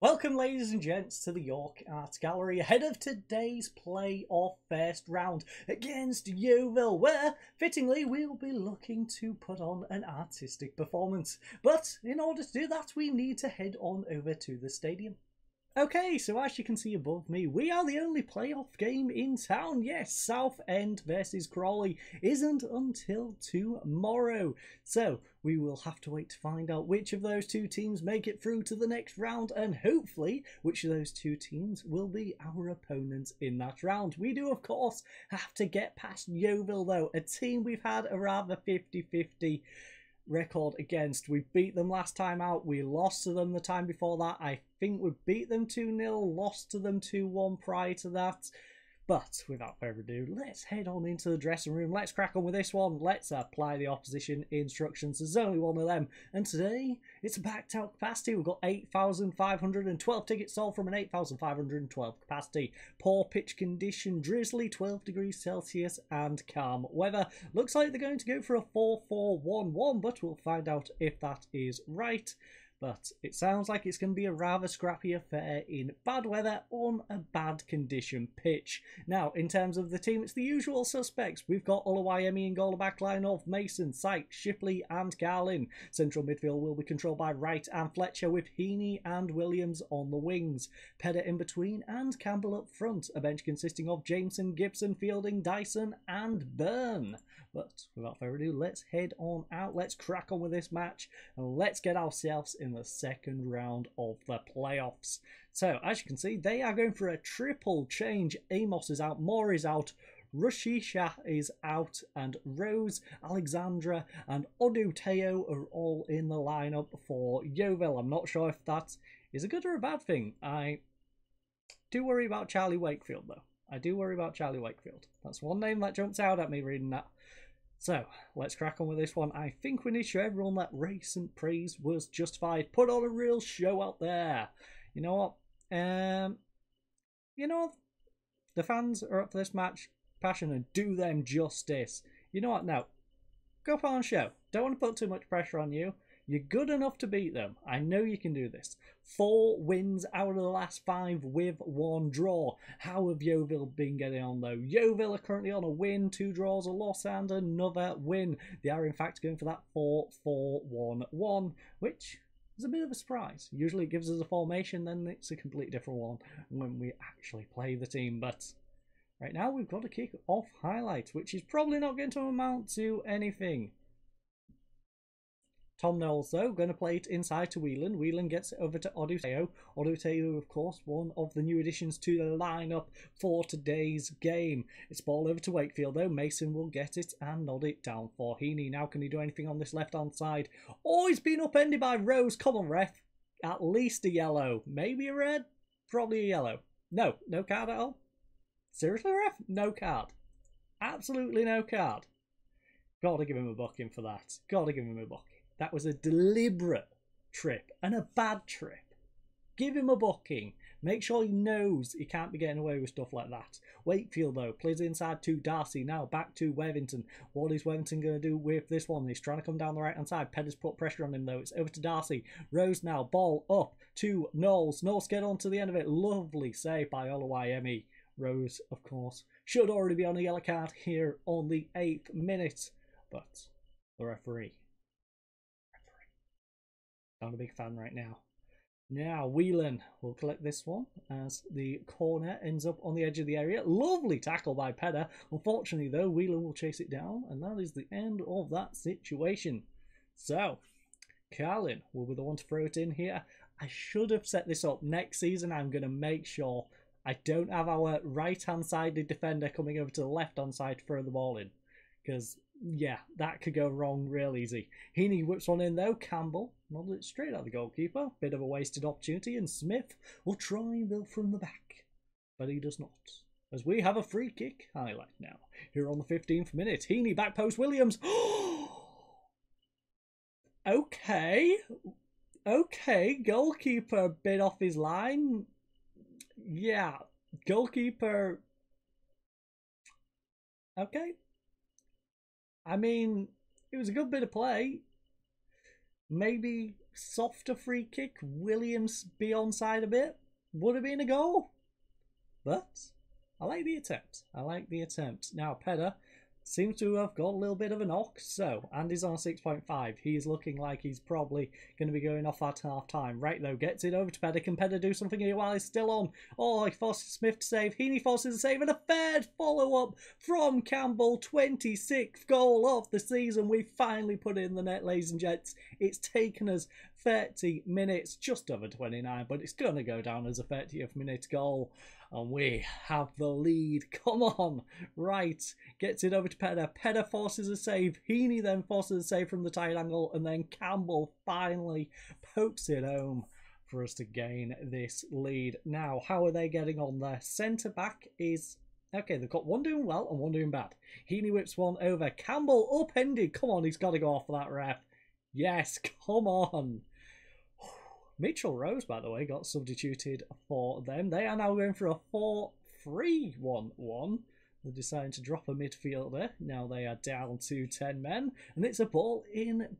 Welcome, ladies and gents, to the York Art Gallery ahead of today's play-off first round against Yeovil, where, fittingly, we'll be looking to put on an artistic performance. But in order to do that, we need to head on over to the stadium. Okay, so as you can see above me, we are the only playoff game in town. Yes, Southend versus Crawley isn't until tomorrow. So we will have to wait to find out which of those two teams make it through to the next round and hopefully which of those two teams will be our opponents in that round. We do, of course, have to get past Yeovil, though, a team we've had a rather 50 50 record against. We beat them last time out. We lost to them the time before that. I think we beat them 2 0, lost to them 2 1 prior to that. But without further ado, let's head on into the dressing room. Let's crack on with this one. Let's apply the opposition instructions. There's only one of them. And today, it's a packed out capacity. We've got 8,512 tickets sold from an 8,512 capacity. Poor pitch condition, drizzly, 12 degrees Celsius, and calm weather. Looks like they're going to go for a 4-4-1-1, but we'll find out if that is right but it sounds like it's going to be a rather scrappy affair in bad weather on a bad condition pitch. Now, in terms of the team, it's the usual suspects. We've got Oluwayemi in goal, a backline of Mason, Sykes, Shipley and Carlin. Central midfield will be controlled by Wright and Fletcher with Heaney and Williams on the wings. Pedder in between and Campbell up front. A bench consisting of Jameson, Gibson, Fielding, Dyson and Byrne. But without further ado, let's head on out. Let's crack on with this match and let's get ourselves in the second round of the playoffs. So, as you can see, they are going for a triple change. Amos is out, Moore is out, Rushisha is out, and Rose, Alexandra, and Oduteo are all in the lineup for Yeovil. I'm not sure if that is a good or a bad thing. I do worry about Charlie Wakefield, though. I do worry about Charlie Wakefield. That's one name that jumps out at me reading that. So, let's crack on with this one. I think we need to show everyone that recent praise was justified. Put on a real show out there. You know what? Um, you know, the fans are up for this match. Passion and do them justice. You know what? Now, go put on a show. Don't want to put too much pressure on you. You're good enough to beat them. I know you can do this. Four wins out of the last five with one draw. How have Yeovil been getting on though? Yeovil are currently on a win, two draws, a loss, and another win. They are in fact going for that 4 4 1 1, which is a bit of a surprise. Usually it gives us a formation, then it's a completely different one when we actually play the team. But right now we've got a kick off highlight, which is probably not going to amount to anything. Tom Knowles, though, going to play it inside to Whelan. Whelan gets it over to Oduteo. Oduteo, of course, one of the new additions to the lineup for today's game. It's ball over to Wakefield, though. Mason will get it and nod it down for Heaney. Now, can he do anything on this left-hand side? Oh, he's been upended by Rose. Come on, ref. At least a yellow. Maybe a red? Probably a yellow. No, no card at all. Seriously, ref? No card. Absolutely no card. Gotta give him a booking for that. Gotta give him a booking. That was a deliberate trip and a bad trip. Give him a booking. Make sure he knows he can't be getting away with stuff like that. Wakefield, though, plays inside to Darcy. Now back to Wevington. What is Wevington going to do with this one? He's trying to come down the right hand side. Pedder's put pressure on him, though. It's over to Darcy. Rose now. Ball up to Knowles. Knowles get on to the end of it. Lovely save by Oluwayemi. Rose, of course, should already be on a yellow card here on the eighth minute. But the referee not a big fan right now. Now, Whelan will collect this one as the corner ends up on the edge of the area. Lovely tackle by Pedder. Unfortunately, though, Whelan will chase it down, and that is the end of that situation. So, Carlin will be the one to throw it in here. I should have set this up. Next season, I'm going to make sure I don't have our right-hand sided defender coming over to the left-hand side to throw the ball in. Because yeah, that could go wrong real easy. Heaney whips one in though. Campbell nodded it straight at the goalkeeper. Bit of a wasted opportunity, and Smith will try from the back, but he does not. As we have a free kick highlight now. Here on the 15th minute, Heaney back post Williams. okay, okay, goalkeeper bit off his line. Yeah, goalkeeper. Okay, I mean, it was a good bit of play. Maybe softer free kick, Williams be onside a bit, would have been a goal. But I like the attempt. I like the attempt. Now, Pedder seems to have got a little bit of a knock. So, Andy's on 6.5. He's looking like he's probably going to be going off at half time. Wright, though, gets it over to Pedder. Can Pedder do something here while he's still on? Oh, he forces Smith to save. Heaney forces a save and a third follow up from Campbell. 26th goal of the season. We finally put in the net, ladies and gents. It's taken us 30 minutes, just over 29, but it's going to go down as a 30th minute goal. And we have the lead. Come on. Wright. Gets it over to Pedder. Pedder forces a save. Heaney then forces a save from the tight angle. And then Campbell finally pokes it home for us to gain this lead. Now, how are they getting on there? Centre back is Okay, they've got one doing well and one doing bad. Heaney whips one over. Campbell upended. Come on, he's got to go off for that ref. Yes, come on. Mitchell Rose, by the way, got substituted for them. They are now going for a 4 3 1 1. They're deciding to drop a midfielder. Now they are down to 10 men. And it's a ball in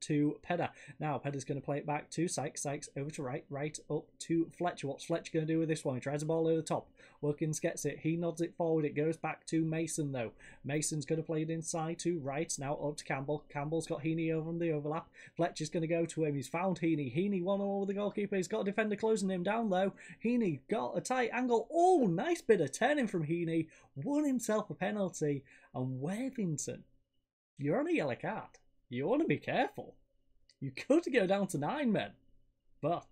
to Pedder. Now Pedder's going to play it back to Sykes. Sykes over to Wright, Wright up to Fletcher. What's Fletcher going to do with this one? He tries the ball over the top. Wilkins gets it. He nods it forward. It goes back to Mason though. Mason's going to play it inside to Wright. Now up to Campbell. Campbell's got Heaney over on the overlap. Fletcher's going to go to him. He's found Heaney. Heaney one over the goalkeeper. He's got a defender closing him down though. Heaney got a tight angle. Oh, nice bit of turning from Heaney. Won himself a penalty. And Worthington, you're on a yellow card. You want to be careful. You could go down to nine men. But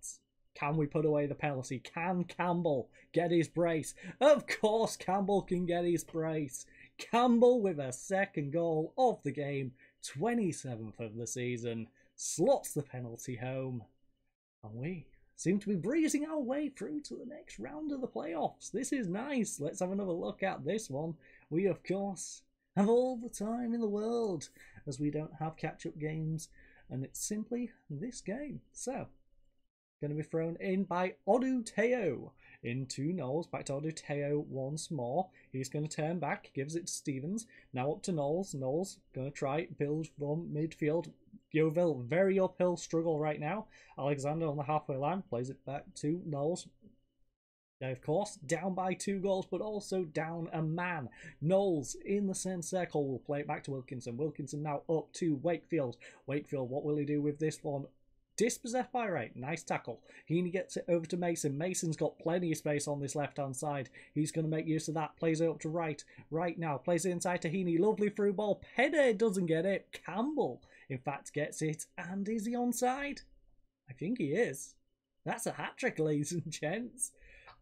can we put away the penalty? Can Campbell get his brace? Of course, Campbell can get his brace. Campbell with a second goal of the game, 27th of the season, slots the penalty home. And we seem to be breezing our way through to the next round of the playoffs. This is nice. Let's have another look at this one. We, of course, have all the time in the world as we don't have catch up games and it's simply this game. So, going to be thrown in by Oduteo into Knowles. Back to Oduteo once more. He's going to turn back, gives it to Stevens. Now up to Knowles. Knowles going to try build from midfield. Yeovil, very uphill struggle right now. Alexander on the halfway line plays it back to Knowles. Now, of course, down by two goals, but also down a man. Knowles in the centre circle will play it back to Wilkinson. Wilkinson now up to Wakefield. Wakefield, what will he do with this one? Dispossessed by Wright. Nice tackle. Heaney gets it over to Mason. Mason's got plenty of space on this left-hand side. He's going to make use of that. Plays it up to Wright. Wright now. Plays it inside to Heaney. Lovely through ball. Pedder doesn't get it. Campbell, in fact, gets it. And is he onside? I think he is. That's a hat-trick, ladies and gents.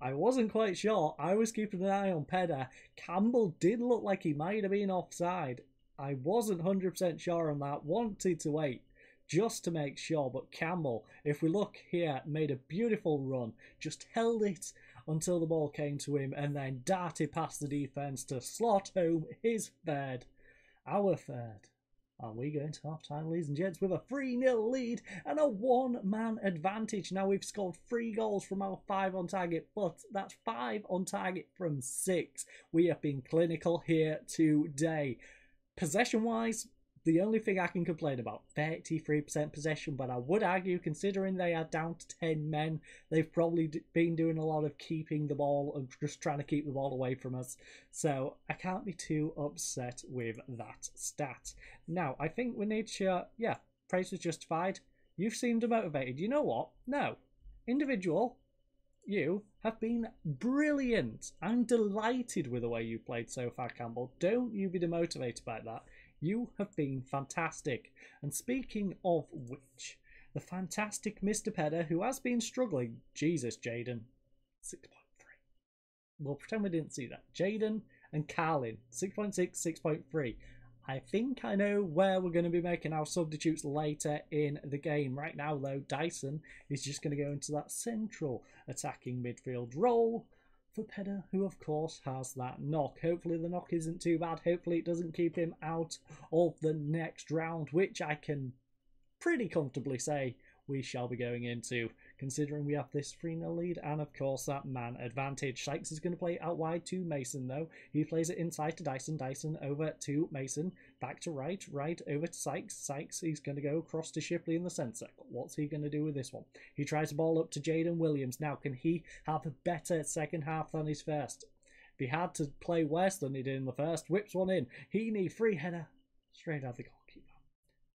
I wasn't quite sure. I was keeping an eye on Pedder. Campbell did look like he might have been offside. I wasn't 100% sure on that. Wanted to wait just to make sure. But Campbell, if we look here, made a beautiful run. Just held it until the ball came to him and then darted past the defence to slot home his third. Our third. And we go into half time, ladies and gents, with a 3 0 lead and a one man advantage. Now we've scored three goals from our five on target, but that's five on target from six. We have been clinical here today. Possession wise, the only thing I can complain about, 33% possession, but I would argue, considering they are down to 10 men, they've probably been doing a lot of keeping the ball and just trying to keep the ball away from us. So I can't be too upset with that stat. Now, I think we need to, yeah, praise was justified. You've seemed motivated. You know what? No. Individual, you have been brilliant. I'm delighted with the way you played so far, Campbell. Don't you be demotivated by that. You have been fantastic. And speaking of which, the fantastic Mr. Pedder, who has been struggling. Jesus, Jaden. 6.3. We'll pretend we didn't see that. Jaden and Carlin. 6.6, 6.3. I think I know where we're going to be making our substitutes later in the game. Right now, though, Dyson is just going to go into that central attacking midfield role for Pedder, who of course has that knock. Hopefully the knock isn't too bad. Hopefully it doesn't keep him out of the next round, which I can pretty comfortably say we shall be going into considering we have this 3 0 lead and, of course, that man advantage. Sykes is going to play out wide to Mason, though. He plays it inside to Dyson. Dyson over to Mason. Back to Wright. Wright over to Sykes. Sykes, he's going to go across to Shipley in the centre. What's he going to do with this one? He tries to ball up to Jaden Williams. Now, can he have a better second half than his first? If he had to play worse than he did in the first, whips one in. Heaney, free header, straight out the goalkeeper.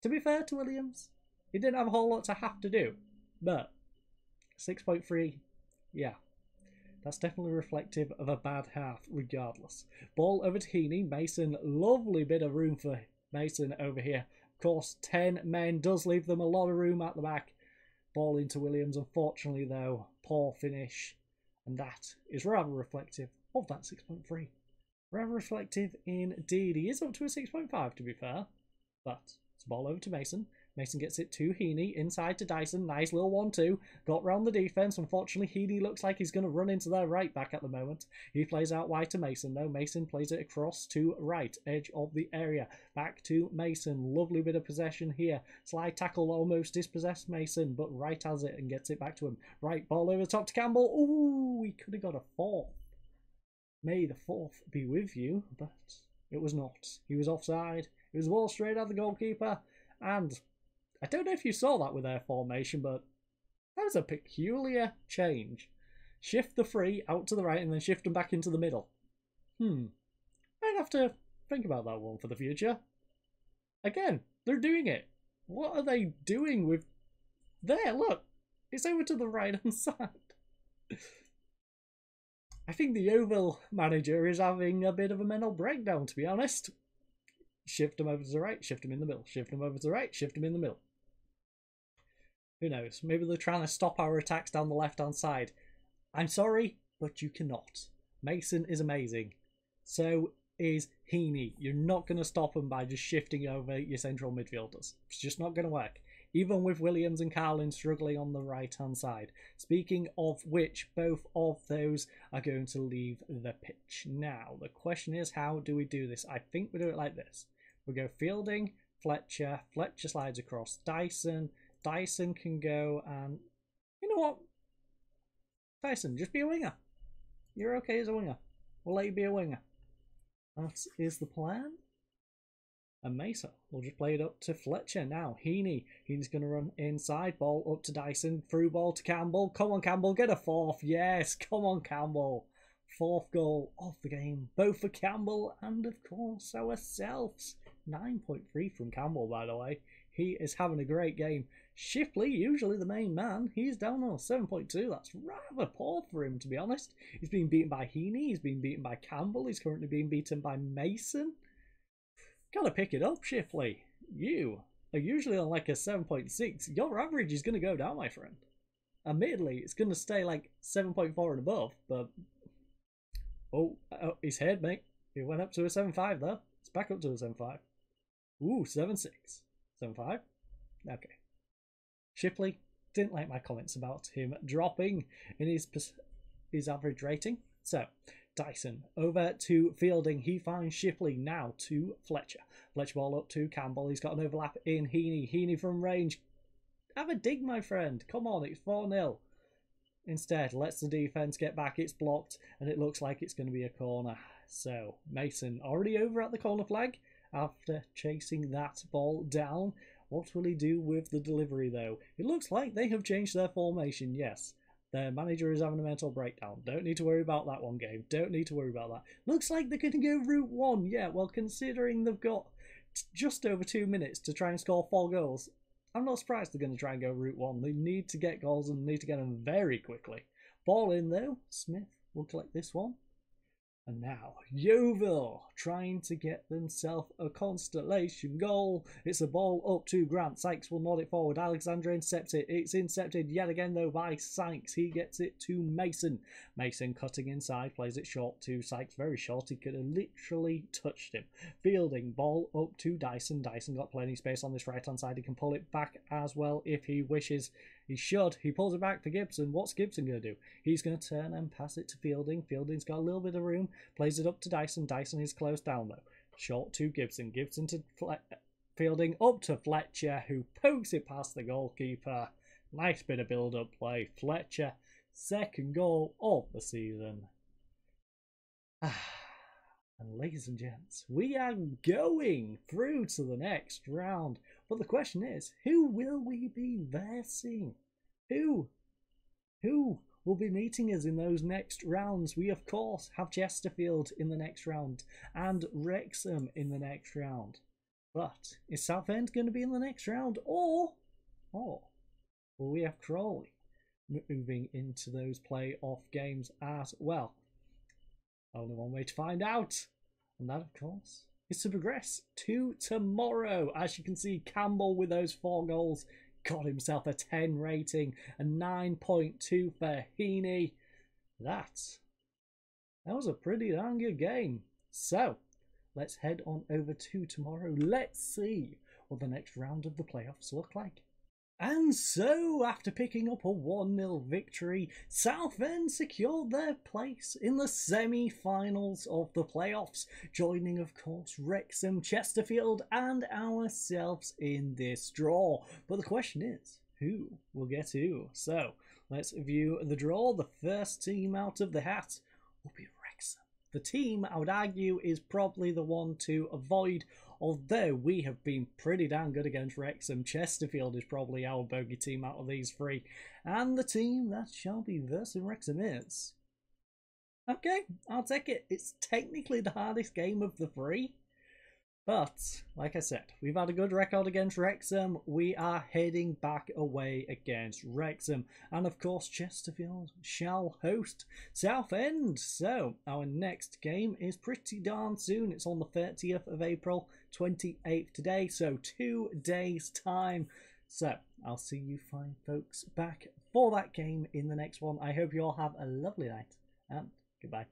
To be fair to Williams, he didn't have a whole lot to have to do, but 6.3, yeah, that's definitely reflective of a bad half, regardless. Ball over to Heaney. Mason, lovely bit of room for Mason over here. Of course, 10 men does leave them a lot of room at the back. Ball into Williams. Unfortunately, though, poor finish. And that is rather reflective of that 6.3. Rather reflective indeed. He is up to a 6.5, to be fair. But it's ball over to Mason. Mason gets it to Heaney, inside to Dyson. Nice little 1-2. Got round the defence. Unfortunately, Heaney looks like he's going to run into their right back at the moment. He plays out wide to Mason, though. Mason plays it across to Wright, edge of the area. Back to Mason. Lovely bit of possession here. Slide tackle almost dispossessed Mason, but Wright has it and gets it back to him. Wright, ball over the top to Campbell. Ooh, he could have got a fourth. May the fourth be with you, but it was not. He was offside. It was ball straight at the goalkeeper, and I don't know if you saw that with their formation, but that was a peculiar change. Shift the free out to the right and then shift them back into the middle. Hmm. I'd have to think about that one for the future. Again, they're doing it. What are they doing with... There, look! It's over to the right hand side. I think the Yeovil manager is having a bit of a mental breakdown, to be honest. Shift them over to the right, shift them in the middle, shift them over to the right, shift them in the middle. Who knows? Maybe they're trying to stop our attacks down the left hand side. I'm sorry, but you cannot. Mason is amazing. So is Heaney. You're not going to stop him by just shifting over your central midfielders. It's just not going to work. Even with Williams and Carlin struggling on the right hand side. Speaking of which, both of those are going to leave the pitch. Now, the question is, how do we do this? I think we do it like this. We go Fielding, Fletcher, Fletcher slides across Dyson, Dyson can go and you know what? Dyson, just be a winger. You're okay as a winger. We'll let you be a winger. That is the plan. And Mesa will just play it up to Fletcher now. Heaney. Heaney's going to run inside. Ball up to Dyson. Through ball to Campbell. Come on, Campbell. Get a fourth. Yes. Come on, Campbell. Fourth goal of the game. Both for Campbell and, of course, ourselves. 9.3 from Campbell, by the way. He is having a great game. Shipley, usually the main man, he's down on 7.2. That's rather poor for him, to be honest. He's been beaten by Heaney, he's been beaten by Campbell, he's currently being beaten by Mason. Gotta pick it up, Shipley. You are usually on like a 7.6. Your average is going to go down, my friend. Admittedly, it's going to stay like 7.4 and above, but... Oh, oh, his head, mate. He went up to a 7.5, though. It's back up to a 7.5. Ooh, 7.6. 7.5? Okay. Shipley didn't like my comments about him dropping in his his average rating. So, Dyson over to Fielding. He finds Shipley now to Fletcher. Fletcher ball up to Campbell. He's got an overlap in Heaney. Heaney from range. Have a dig, my friend. Come on, it's 4 0. Instead, lets the defence get back. It's blocked, and it looks like it's going to be a corner. So, Mason already over at the corner flag after chasing that ball down. What will he do with the delivery, though? It looks like they have changed their formation, yes. Their manager is having a mental breakdown. Don't need to worry about that one game. Don't need to worry about that. Looks like they're going to go route one. Yeah, well, considering they've got just over two minutes to try and score four goals, I'm not surprised they're going to try and go route one. They need to get goals and need to get them very quickly. Ball in, though. Smith will collect this one. And now, Yeovil trying to get themselves a constellation goal. It's a ball up to Grant. Sykes will nod it forward. Alexander intercepts it. It's intercepted yet again, though, by Sykes. He gets it to Mason. Mason cutting inside, plays it short to Sykes. Very short. He could have literally touched him. Fielding, ball up to Dyson. Dyson got plenty of space on this right hand side. He can pull it back as well if he wishes. He should. He pulls it back for Gibson. What's Gibson going to do? He's going to turn and pass it to Fielding. Fielding's got a little bit of room. Plays it up to Dyson. Dyson is close down though. Short to Gibson. Gibson to Fle Fielding up to Fletcher, who pokes it past the goalkeeper. Nice bit of build up play. Fletcher, second goal of the season. And ladies and gents, we are going through to the next round. But the question is, who will we be versing? Who? Who will be meeting us in those next rounds? We, of course, have Chesterfield in the next round and Wrexham in the next round. But is Southend going to be in the next round? Or, or will we have Crawley moving into those playoff games as well? Only one way to find out. And that, of course, is to progress to tomorrow. As you can see, Campbell with those four goals got himself a 10 rating, a 9.2 for Heaney. That, that was a pretty darn good game. So, let's head on over to tomorrow. Let's see what the next round of the playoffs look like. And so, after picking up a 1 0 victory, Southend secured their place in the semi finals of the playoffs, joining, of course, Wrexham, Chesterfield, and ourselves in this draw. But the question is, who will get who? So, let's view the draw. The first team out of the hat will be Wrexham. The team, I would argue, is probably the one to avoid although we have been pretty damn good against Wrexham. Chesterfield is probably our bogey team out of these three. And the team that shall be versus Wrexham is... Okay, I'll take it. It's technically the hardest game of the three. But, like I said, we've had a good record against Wrexham. We are heading back away against Wrexham. And of course, Chesterfield shall host Southend. So, our next game is pretty darn soon. It's on the 30th of April, 28th today. So, two days' time. So, I'll see you fine folks back for that game in the next one. I hope you all have a lovely night and goodbye.